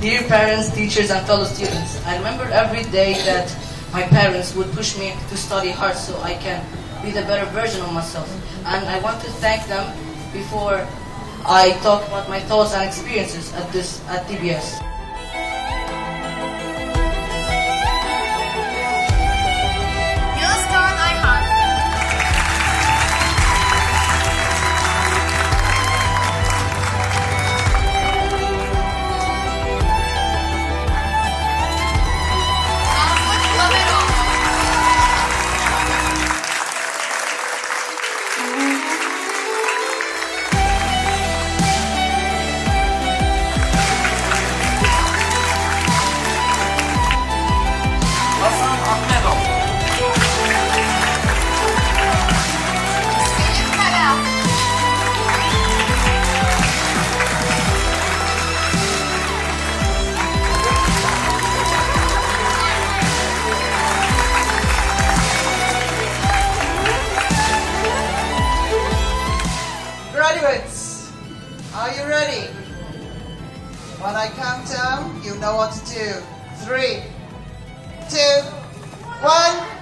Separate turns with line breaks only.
Dear parents, teachers, and fellow students, I remember every day that my parents would push me to study hard so I can be the better version of myself. And I want to thank them before I talk about my thoughts and experiences at this at
TBS.
Graduates, are you ready? When I count down, you know what to do. Three, two, one.